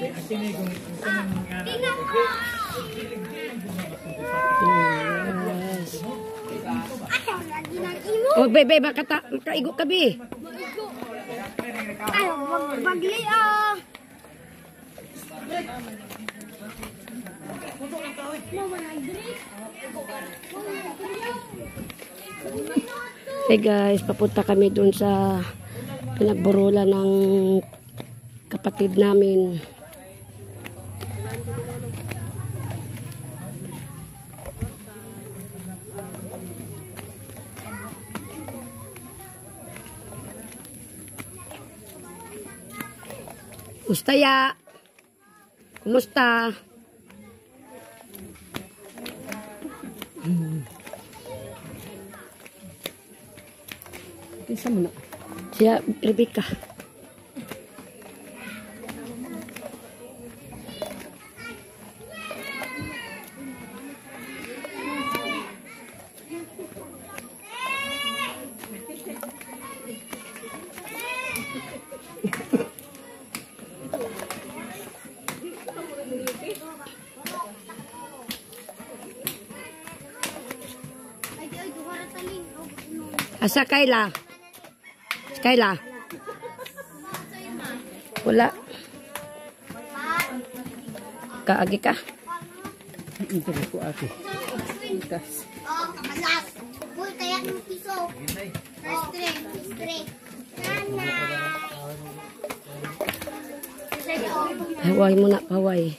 Yes. Oh, bebe, makata, makaigo ka, be. Ayaw bagli ah. Hey guys, papunta kami dun sa pinagburulan ng kapatid namin. Kumusta ya? Kumusta? Isa mo na. Siya, Rebecca. Asa Kayla? Kayla? Wala. Kaagi ka. Ito ko ate. Itas. Oh, kamalas. Uy, kaya ng piso. First tray, first tray. Nanay. Haway mo na, haway.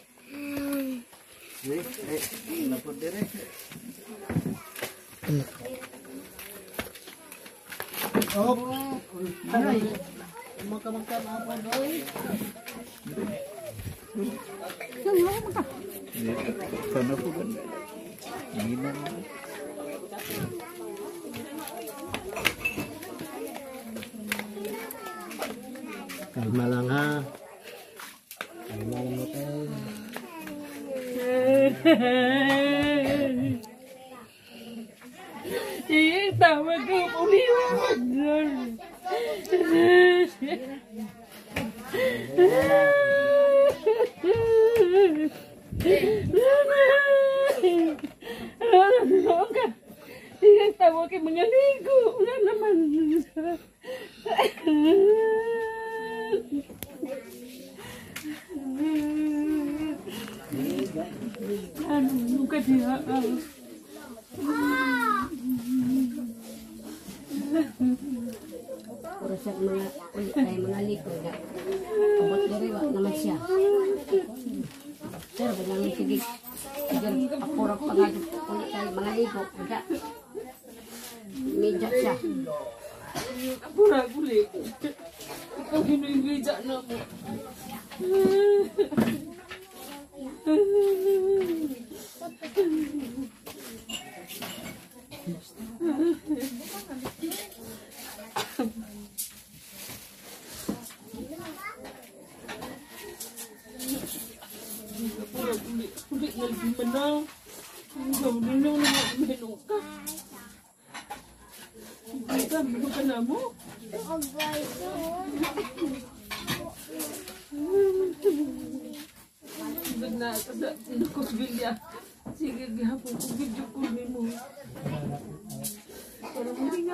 Sana po ba? Hindi na. Kalma lang ha. Kalma lang mo tayo. Tawag ko, uliwan. Tawag kayo mga ligo. Wala naman. Ano ka diya? Siya mga, ay mga liko na. Abot diri wa naman siya. Pero ba naman sige. Sige, apurok pa nga kung tayo mga liko. Kaya, medya siya. Pura guli. Ikaw hinihidya na mo.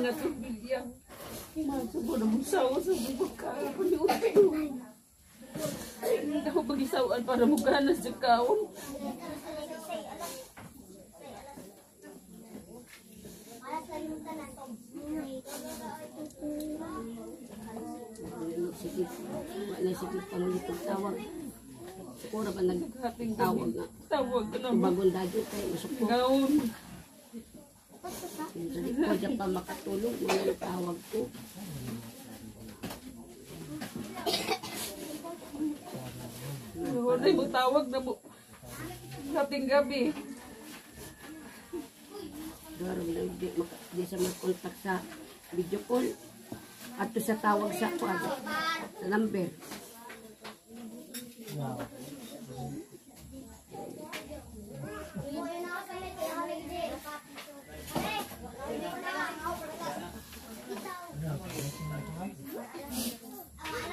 nga to bilya. Masubo na mong sawa sa bubag ka. Paniuti ko. Hindi ako pag-isawaan para maganas sa kaon. Sige, wala sige pangulitog tawag. Siguro ba nagtawag na. Tawag na mo. Bagong dadyo tayo, usok ko. Gaon. Hindi ko dyan pa makatulog, mga tawag ko. Wala mo tawag na mo. Kating gabi. Daro na di, di sa mag-contact sa video call. At to sa tawag sa sa number.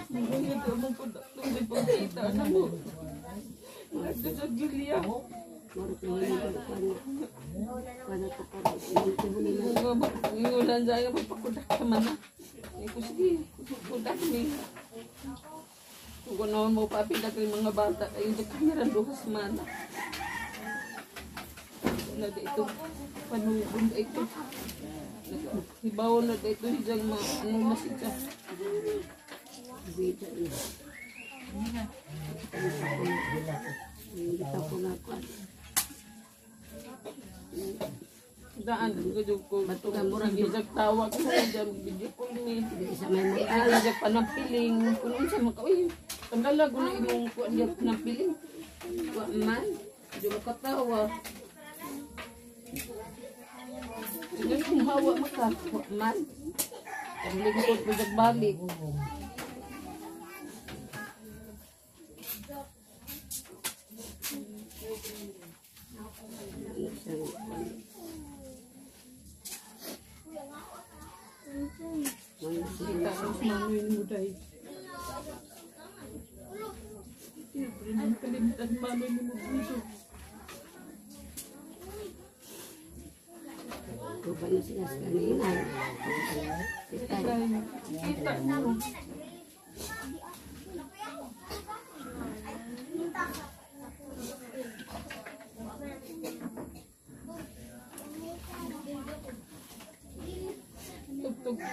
Hindi ko mo po tungkol po kita na mo. Ito sa Julia. Maro ko huli ko kuan. Kuan to pa. Huli ko huli na. Ngulan sa nga magpakudak ka man na. Iko sige, kudak ni. Kung ano mo papidak yung mga bata, ayun sa kamera duhas man. Na dito, panubon ito. Hibaw na dito siyang mga ano masika. Na. Hindi ko na kuan. Daan, gudyo ko. Batugan mo rin gijag tawag ko dyan, video call ni. Sa may may Ay, gijag panampiling. Kung ano sa mga, uy, tanggalag ko na imong kuan diyan panampiling. Wa man, di mo katawa. Ganyan kung hawa mo ka, wa man. Ang lingkod ko balik. Kita mo mga mo dahil. Siyempre, nang kalimutan mami mo dito. ko ba sila sa kanina. Kita Kita mo.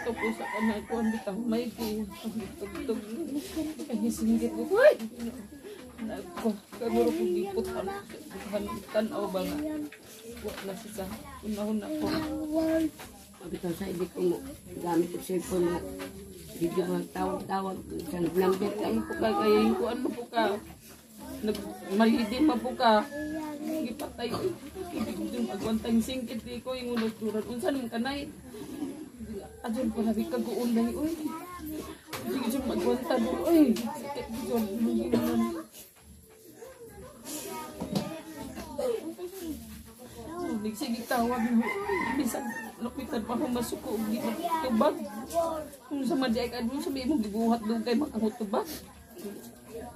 Tugtog po sa kanal ko ang bitang may di. Tugtog. Kaya singgit ko. Uy! Nako, kaguro ko gipot ang tanaw ba nga. Wala siya. Unahon na ko. Pagkitaw sa hindi ko mo gamit yung cellphone mo. Video mo tawag-tawag sa number ka. Ano po ka, kaya yung kuan mo po ka. Nag, mahidi pa po ka. Ipatay. Yung agwantang singkit ko yung unod turan. Unsa naman kanay. Adyon ko labi ka guunday. Uy. Hindi ko magwanta doon. Uy. Sikit ko dyan. Hindi naman. Sige tawag mo. Bisag lapitan pa akong masuko. Hindi magtubag. Kung sa madi ka doon, sabi mo gibuhat doon kay makangutubag.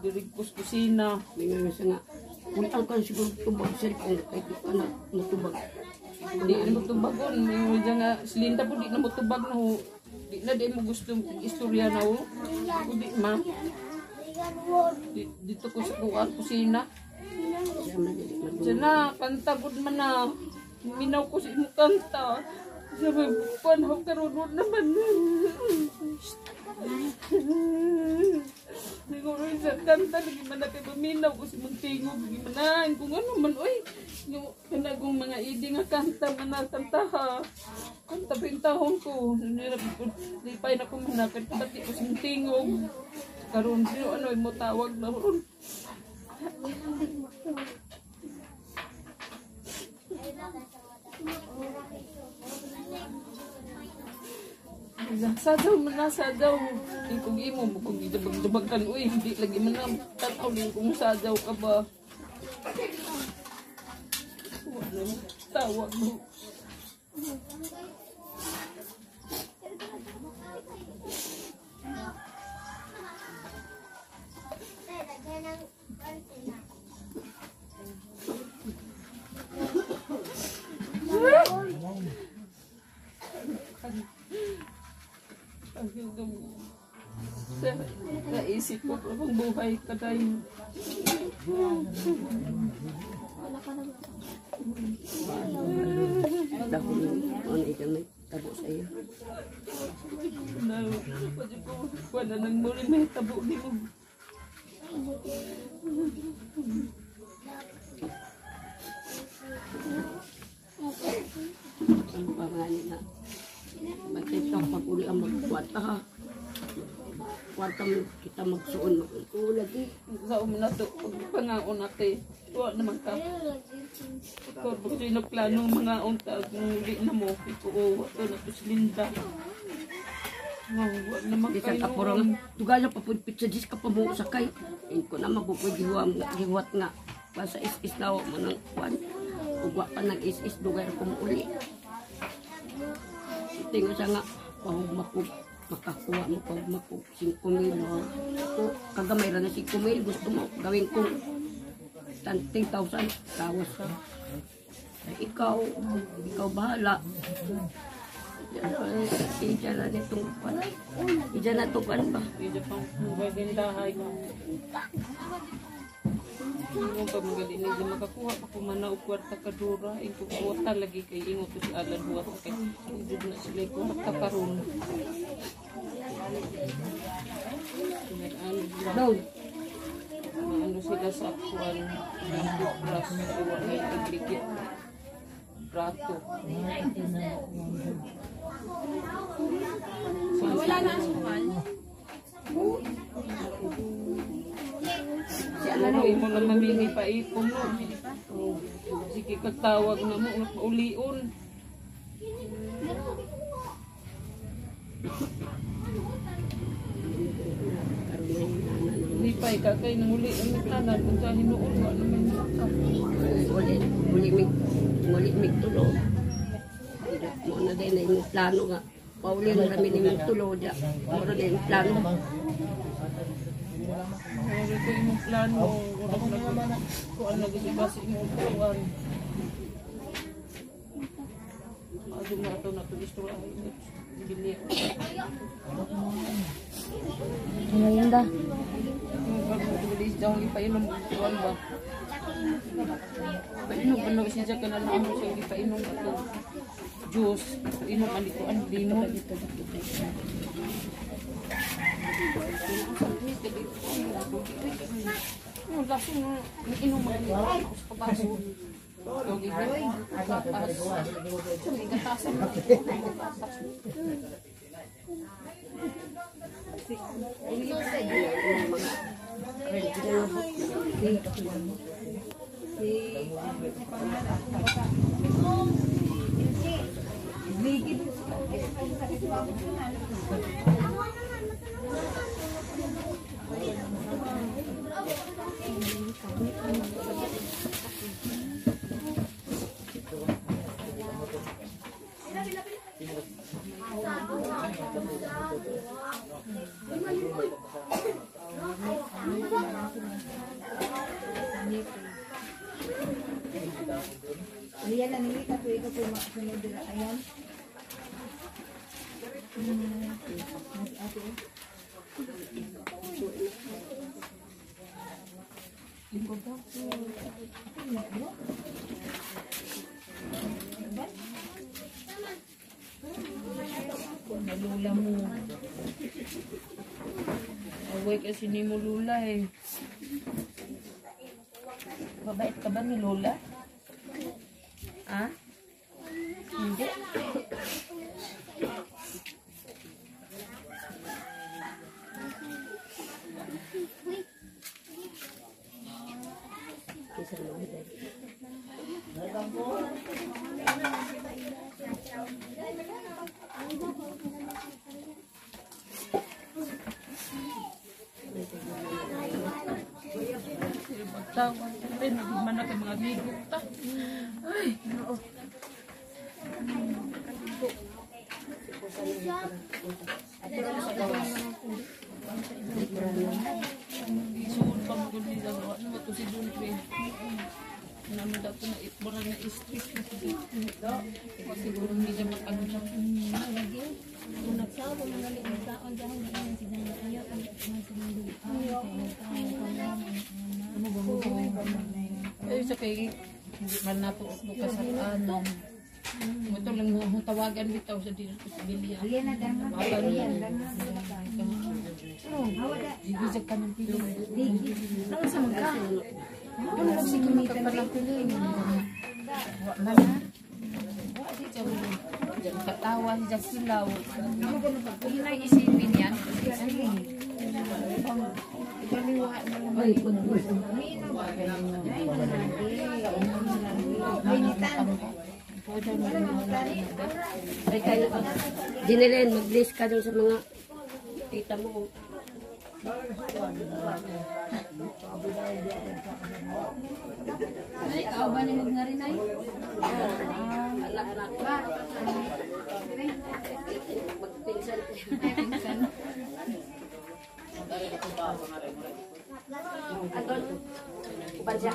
Dirigpos kusina. May nga sa nga. Puntang ka siguro tubag cellphone kahit di ka na natubag. Di na mo tubagon. Yung dyan nga, silinda po di na mo tubag na ho. Di na di mo gusto istorya na ho. Ako di ma. Di, dito ko sa kuwan, kusina. Diyan na, kanta good man na. Minaw ko sa imong kanta. Sabi, panahon karoon naman. Siguro sa kanta, lagi man na kay paminaw ko si man na, kung ano man, oy. Yung kanagong mga idi nga kanta man na kanta ha. Kanta pintahon ko. Nirap ko, di pa na ko manakan. Pati ko si mong tingog. Karoon, sino ano, mo tawag na ron. Sadaw man na, sadaw. Yung kung imo mo, kung idabag-dabagan, uy, hindi lagi man na, tataw din kung sadaw ka ba. Wala, tawag mo. Sa naisip ko kung buhay ka tayo. Dahil ano ikaw may tabo sa iyo. Na, pwede ko, wala nang muli may tabo di mo. Ang pangalan na. Bakit ito pag uli? Kwarta mo kita magsuon magkulo lagi. Sa umuna to, pagpangaon natin. Tuwa naman ka. Ikaw, kung sino plano mga unta, kung hindi na mo, ikuuwa to na to si Linda. Ngawa naman sa kayo. kapurong tugaya pa pud pizza dis ka pa mo sakay. Inko na magpupuy gihuam gihuwat nga pa sa is-is daw man ang kwan. Ugwa pa ng is-is dugay ra kung uli. Tingo siya nga pahugma ko makakuha mo pahugma ko 5 mil mo. Ko kagamay na 5 mil gusto mo gawin ko 10,000 tawas ka. Ay, ikaw, ikaw bahala. Ija na nitong kwan. Ija na to kwan ba? Medyo pang magindahay mo. Ingo pa magaling hindi makakuha pa kumana o kwarta ka dura. Ingo kuha talagi kay ingo to si Alan huwag kay hindi na sila kuha ka karon. Ano sila, sa kuwan plus iwa na igligit prato. Wala na Ano imo na mamili pa ipon no. Oh, Sige kagtawag na mo uliun. Hindi pa ikakay nang uli ang nagtanan kung sa hinuon wa naman ka. uli, uli mig, uli mig tulo. Mo na din yung plano nga. Pauli na kami ni mig tulo dia. Mo na din yung plano. Pero ko imong plano, wala ko na kuan na gid basi imong kuan. Ado na ato na to istorya. Bili. Maganda. Bilis daw ipainom kuan ba? Painom ba no siya ka na lang mo siya ipainom ato. Juice, inom ani ko an limo. Yung laso nga, inom mo ni ako sa pabaso. Yung iboy, gatas. Sa may gatasan mo. Gatas. Ayan na nili ka tuwi ka po makasunod dila. Ayan. Lula mo. Away kasi ni mo Lula eh. Babait ka ba ni Lola? Ha? Hindi. Ka rin. Nagman na kay mga amigo ta. Ay, noo. Isuon pa gud nila. Ano ba to si Jun Kwe? Namin daw to na itbara na istris Siguro hindi siya mag-ano siya. Eh, sa kay hindi man na po ako kasalanan. Ito lang mo tawagan bitaw sa dito sa Bilya. Tawagan mo. Ibigay ka ng piling. Ano sa mga? Ano lang sige magkakalang piling? Wala na. Wala di siya mo. Diyan katawa siya silaw. Kung na isipin yan, pag Ay, kaya Dinilin, mag-list ka doon sa mga tita mo. Ay, ikaw ba ni nga rin ay? Anak-anak ba? Magpinsan. Aton, bansa.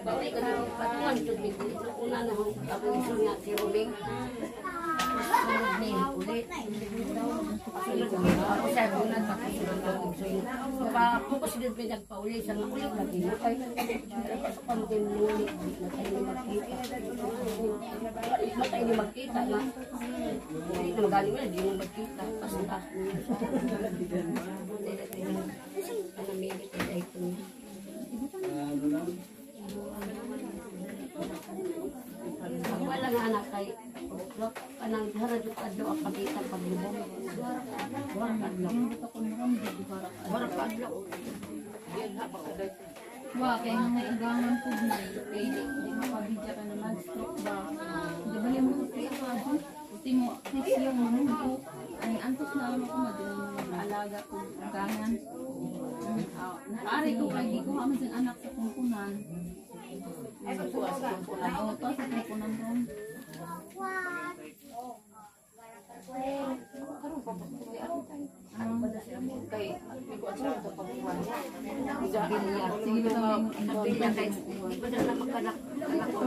Baway ka na, patungan to dito. Una na ako ito nga si Rubing. Na na. Ako sa una, tapos sunod na yun. So, yun. Pa, focus din pinagpauli sa mga ulit lagi. Okay. Pasok pa mo din ng ulit. Matay ni magkita. Matay ni magkita na. Hindi na magaling mo na, hindi mo magkita. Pasok Ano, maybe tayo ito. Wala nga anak kay Lok, kanang harad yung kadlo ang kabitan paglubong. Wala kadlo. Wala kadlo. Wa, kaya nga naigangan po na. Kaya di, di makabidya ka naman. Stroke ba? Di ba yung mga kaya ka doon? Kasi mo, kasi yung ko. Ang antos na ako ko madun alaga ko gangan. Naari ko kay di ko hamas ang anak sa kumpunan. Ay, sa kumpunan. Oo, to sa kumpunan doon. Sige ba kami Ang pila kay, di ba na makanak, anak ko.